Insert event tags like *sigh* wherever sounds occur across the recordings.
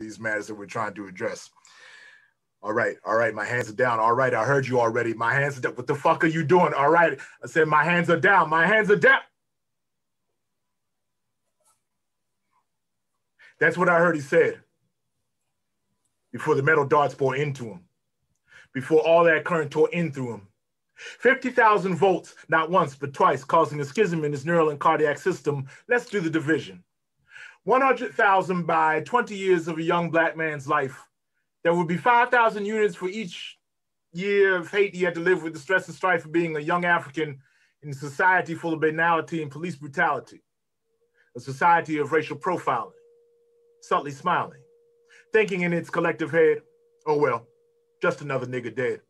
these matters that we're trying to address. All right, all right, my hands are down. All right, I heard you already. My hands are down. What the fuck are you doing? All right, I said my hands are down. My hands are down. That's what I heard he said before the metal darts bore into him, before all that current tore in through him. 50,000 volts, not once, but twice, causing a schism in his neural and cardiac system. Let's do the division. 100,000 by 20 years of a young black man's life. There would be 5,000 units for each year of hate he had to live with the stress and strife of being a young African in a society full of banality and police brutality, a society of racial profiling, subtly smiling, thinking in its collective head, oh well, just another nigga dead.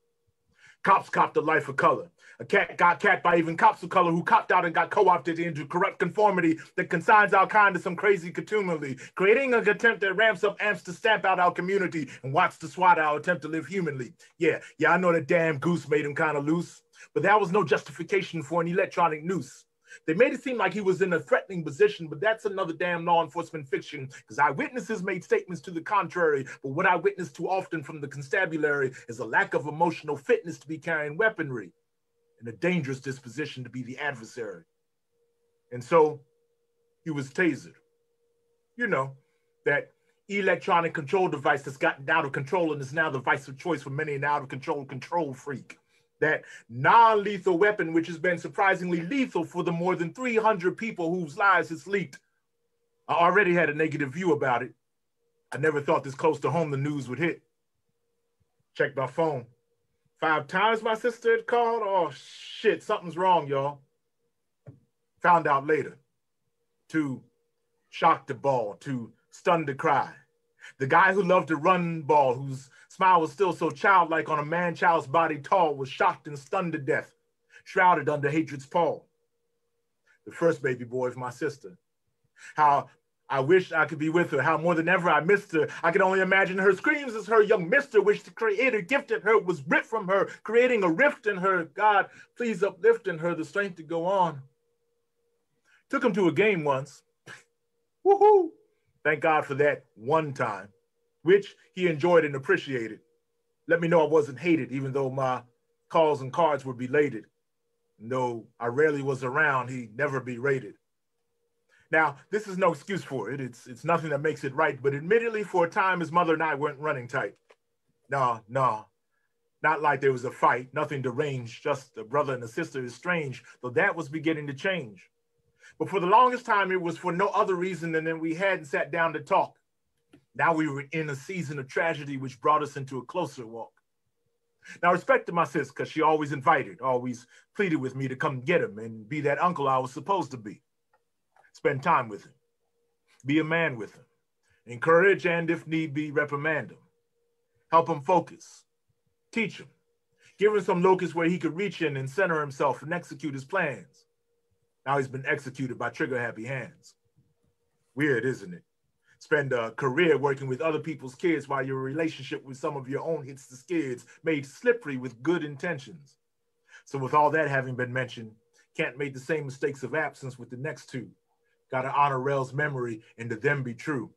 Cops copped a life of color, a cat got cat by even cops of color who copped out and got co-opted into corrupt conformity that consigns our kind to some crazy contumely, creating a contempt that ramps up amps to stamp out our community and watch the SWAT our attempt to live humanly. Yeah, yeah, I know that damn goose made him kind of loose, but that was no justification for an electronic noose. They made it seem like he was in a threatening position, but that's another damn law enforcement fiction because eyewitnesses made statements to the contrary. But what I witness too often from the constabulary is a lack of emotional fitness to be carrying weaponry and a dangerous disposition to be the adversary. And so he was tasered. You know, that electronic control device that's gotten out of control and is now the vice of choice for many an out of control control freak. That non lethal weapon, which has been surprisingly lethal for the more than 300 people whose lives it's leaked. I already had a negative view about it. I never thought this close to home the news would hit. Checked my phone. Five times my sister had called. Oh shit, something's wrong, y'all. Found out later. To shock the ball, to stun the cry. The guy who loved to run ball, whose smile was still so childlike on a man child's body tall, was shocked and stunned to death, shrouded under hatred's pall. The first baby boy of my sister. How I wish I could be with her. How more than ever I missed her. I can only imagine her screams as her young mister, which the creator gifted her, was ripped from her, creating a rift in her. God, please uplift in her the strength to go on. Took him to a game once. *laughs* Woohoo! Thank God for that one time, which he enjoyed and appreciated. Let me know I wasn't hated, even though my calls and cards were belated. Though I rarely was around, he'd never be rated. Now, this is no excuse for it. It's it's nothing that makes it right. But admittedly, for a time, his mother and I weren't running tight. No, no, not like there was a fight. Nothing deranged. Just a brother and a sister is strange. Though that was beginning to change. But for the longest time, it was for no other reason than that we hadn't sat down to talk. Now we were in a season of tragedy, which brought us into a closer walk. Now, I respected my sis because she always invited, always pleaded with me to come get him and be that uncle I was supposed to be. Spend time with him. Be a man with him. Encourage and, if need be, reprimand him. Help him focus. Teach him. Give him some locus where he could reach in and center himself and execute his plans. Now he's been executed by trigger happy hands. Weird, isn't it? Spend a career working with other people's kids while your relationship with some of your own hits the skids, made slippery with good intentions. So, with all that having been mentioned, can't make the same mistakes of absence with the next two. Got to honor Rel's memory and to them be true.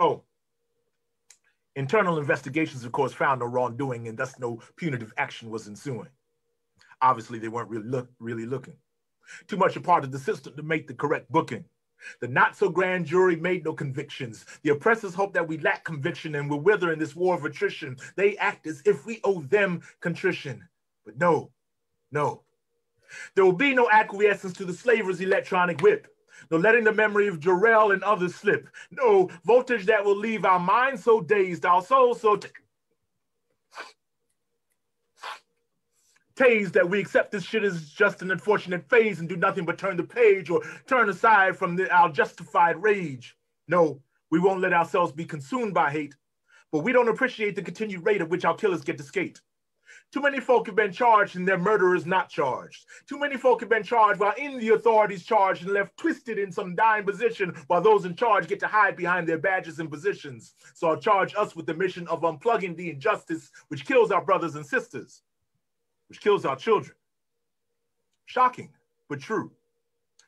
Oh, internal investigations, of course, found no wrongdoing and thus no punitive action was ensuing. Obviously, they weren't really, look, really looking. Too much a part of the system to make the correct booking. The not so grand jury made no convictions. The oppressors hope that we lack conviction and will wither in this war of attrition. They act as if we owe them contrition. But no, no. There will be no acquiescence to the slaver's electronic whip no letting the memory of Jarrell and others slip, no voltage that will leave our minds so dazed, our souls so t- tased that we accept this shit as just an unfortunate phase and do nothing but turn the page or turn aside from the, our justified rage. No, we won't let ourselves be consumed by hate, but we don't appreciate the continued rate at which our killers get to skate. Too many folk have been charged and their murderers not charged. Too many folk have been charged while in the authorities charged and left twisted in some dying position while those in charge get to hide behind their badges and positions. So I'll charge us with the mission of unplugging the injustice which kills our brothers and sisters, which kills our children. Shocking, but true.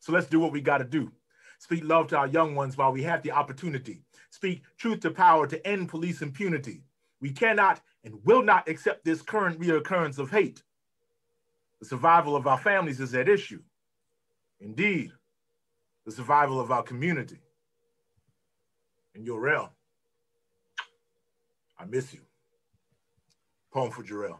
So let's do what we got to do. Speak love to our young ones while we have the opportunity. Speak truth to power to end police impunity. We cannot and will not accept this current reoccurrence of hate. The survival of our families is at issue. Indeed, the survival of our community. And Yorel, I miss you. Poem for Jarrell.